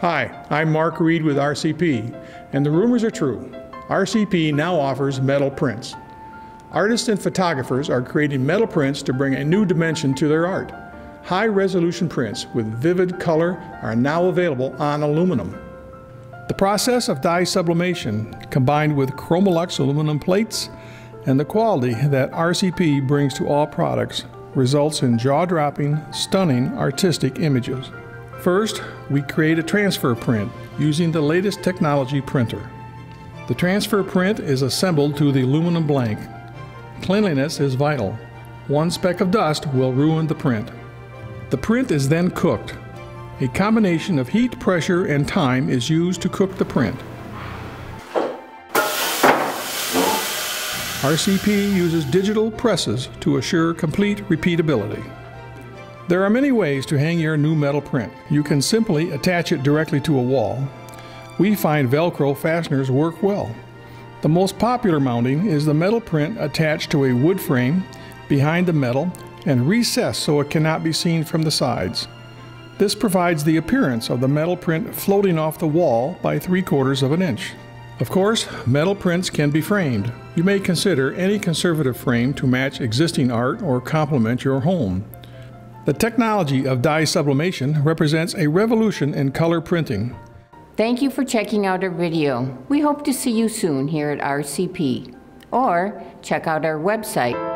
Hi, I'm Mark Reed with RCP, and the rumors are true. RCP now offers metal prints. Artists and photographers are creating metal prints to bring a new dimension to their art. High resolution prints with vivid color are now available on aluminum. The process of dye sublimation, combined with ChromaLuxe aluminum plates and the quality that RCP brings to all products, results in jaw dropping, stunning artistic images. First, we create a transfer print using the latest technology printer. The transfer print is assembled to the aluminum blank. Cleanliness is vital. One speck of dust will ruin the print. The print is then cooked. A combination of heat, pressure, and time is used to cook the print. RCP uses digital presses to assure complete repeatability. There are many ways to hang your new metal print. You can simply attach it directly to a wall. We find Velcro fasteners work well. The most popular mounting is the metal print attached to a wood frame behind the metal and recessed so it cannot be seen from the sides. This provides the appearance of the metal print floating off the wall by three quarters of an inch. Of course, metal prints can be framed. You may consider any conservative frame to match existing art or complement your home. The technology of dye sublimation represents a revolution in color printing. Thank you for checking out our video. We hope to see you soon here at RCP. Or check out our website